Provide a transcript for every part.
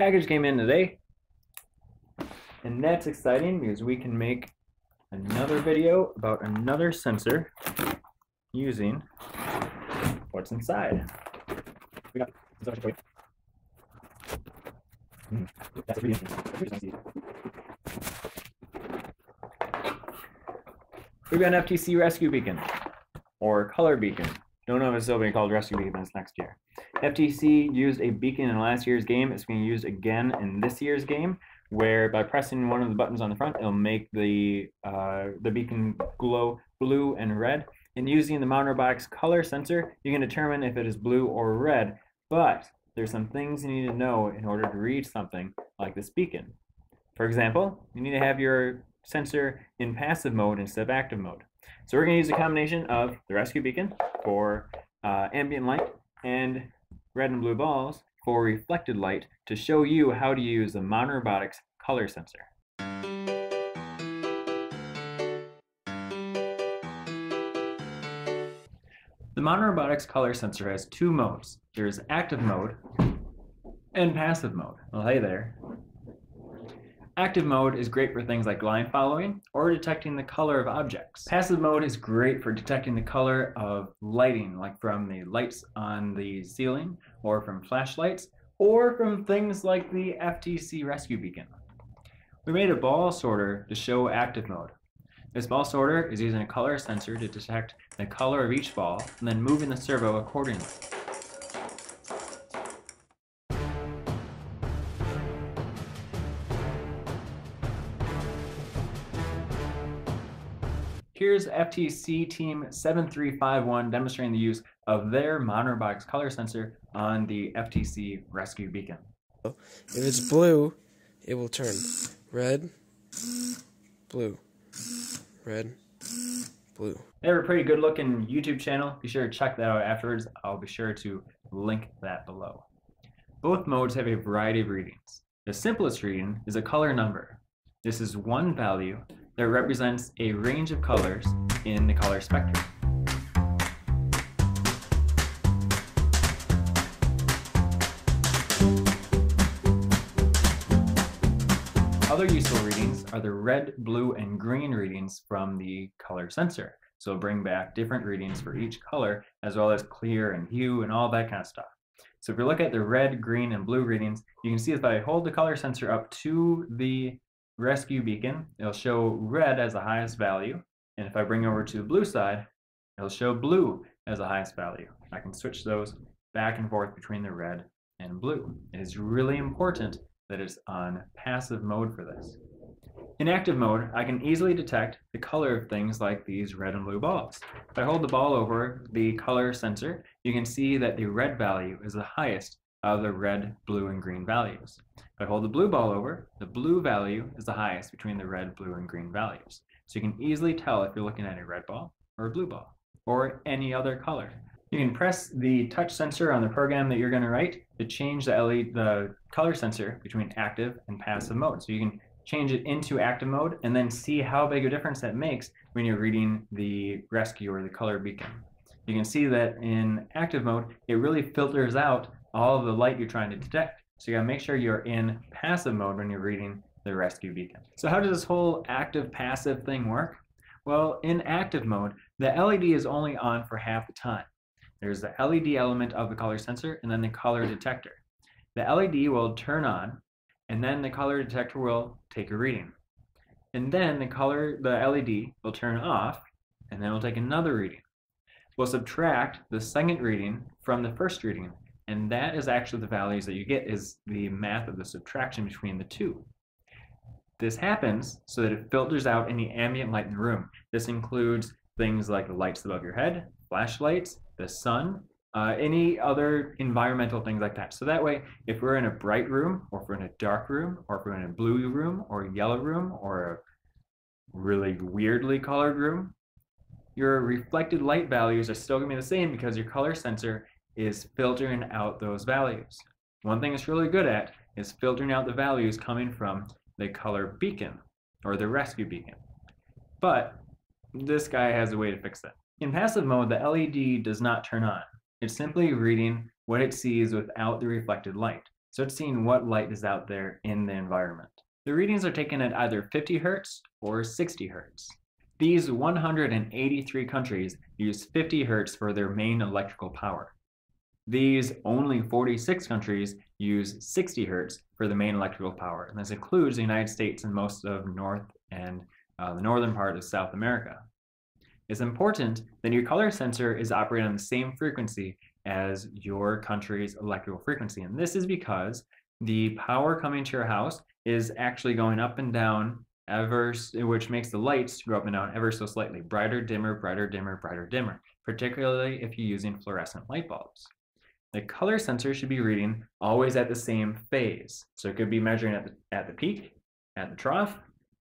package came in today. And that's exciting because we can make another video about another sensor using what's inside. We got Mm, that's a really interesting- We've got an FTC rescue beacon or color beacon. Know if it's still being called rescue beacons next year. FTC used a beacon in last year's game. It's being used again in this year's game, where by pressing one of the buttons on the front, it'll make the uh, the beacon glow blue and red. And using the Mountain box color sensor, you can determine if it is blue or red. But there's some things you need to know in order to read something like this beacon. For example, you need to have your sensor in passive mode instead of active mode. So we're going to use a combination of the rescue beacon for uh, ambient light and red and blue balls for reflected light to show you how to use the Modern Robotics color sensor. The Modern Robotics color sensor has two modes. There's active mode and passive mode. Well, hey there. Active mode is great for things like line following or detecting the color of objects. Passive mode is great for detecting the color of lighting, like from the lights on the ceiling or from flashlights or from things like the FTC rescue beacon. We made a ball sorter to show active mode. This ball sorter is using a color sensor to detect the color of each ball and then moving the servo accordingly. Here's FTC Team 7351 demonstrating the use of their Robotics color sensor on the FTC Rescue Beacon. If it's blue, it will turn red, blue, red, blue. They have a pretty good looking YouTube channel. Be sure to check that out afterwards. I'll be sure to link that below. Both modes have a variety of readings. The simplest reading is a color number. This is one value that represents a range of colors in the color spectrum. Other useful readings are the red, blue, and green readings from the color sensor. So bring back different readings for each color, as well as clear and hue and all that kind of stuff. So if you look at the red, green, and blue readings, you can see if I hold the color sensor up to the rescue beacon, it'll show red as the highest value. And if I bring over to the blue side, it'll show blue as the highest value. I can switch those back and forth between the red and blue. It is really important that it's on passive mode for this. In active mode, I can easily detect the color of things like these red and blue balls. If I hold the ball over the color sensor, you can see that the red value is the highest of the red, blue, and green values. If I hold the blue ball over, the blue value is the highest between the red, blue, and green values. So you can easily tell if you're looking at a red ball or a blue ball or any other color. You can press the touch sensor on the program that you're going to write to change the LED, the color sensor between active and passive mode. So you can change it into active mode and then see how big a difference that makes when you're reading the rescue or the color beacon. You can see that in active mode, it really filters out all the light you're trying to detect. So you gotta make sure you're in passive mode when you're reading the rescue beacon. So how does this whole active passive thing work? Well, in active mode, the LED is only on for half the time. There's the LED element of the color sensor and then the color detector. The LED will turn on and then the color detector will take a reading. And then the color, the LED will turn off and then we'll take another reading. We'll subtract the second reading from the first reading and that is actually the values that you get is the math of the subtraction between the two. This happens so that it filters out any ambient light in the room. This includes things like the lights above your head, flashlights, the sun, uh, any other environmental things like that. So that way, if we're in a bright room, or if we're in a dark room, or if we're in a blue room, or a yellow room, or a really weirdly colored room, your reflected light values are still going to be the same because your color sensor is filtering out those values. One thing it's really good at is filtering out the values coming from the color beacon or the rescue beacon. But this guy has a way to fix that. In passive mode, the LED does not turn on. It's simply reading what it sees without the reflected light. So it's seeing what light is out there in the environment. The readings are taken at either 50 hertz or 60 hertz. These 183 countries use 50 hertz for their main electrical power. These only 46 countries use 60 hertz for the main electrical power, and this includes the United States and most of North and uh, the northern part of South America. It's important that your color sensor is operating on the same frequency as your country's electrical frequency, and this is because the power coming to your house is actually going up and down ever, which makes the lights go up and down ever so slightly, brighter, dimmer, brighter, dimmer, brighter, dimmer, particularly if you're using fluorescent light bulbs. The color sensor should be reading always at the same phase. So it could be measuring at the, at the peak, at the trough,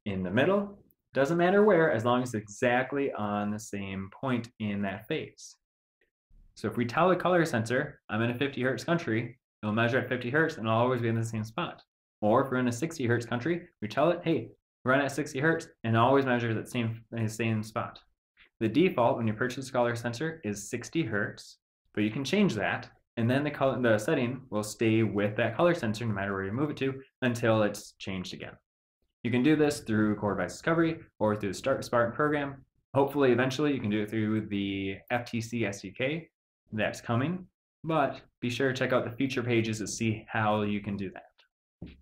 in the middle, doesn't matter where, as long as it's exactly on the same point in that phase. So if we tell the color sensor, I'm in a 50 hertz country, it'll measure at 50 hertz and I'll always be in the same spot. Or if we're in a 60 hertz country, we tell it, hey, run at 60 hertz and always measure that same, the same spot. The default when you purchase a color sensor is 60 hertz, but you can change that and then the color the setting will stay with that color sensor no matter where you move it to until it's changed again. You can do this through Core Device Discovery or through the Start Spartan program. Hopefully, eventually, you can do it through the FTC SDK that's coming, but be sure to check out the feature pages to see how you can do that.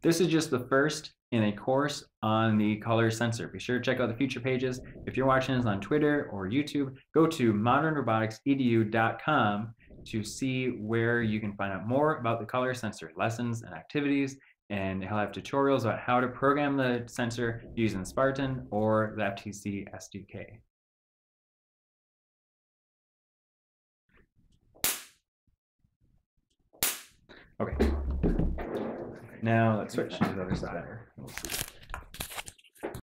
This is just the first in a course on the color sensor. Be sure to check out the feature pages. If you're watching this on Twitter or YouTube, go to modernroboticsedu.com to see where you can find out more about the color sensor lessons and activities. And he'll have tutorials about how to program the sensor using Spartan or the FTC SDK. Okay. Now let's switch to the other side.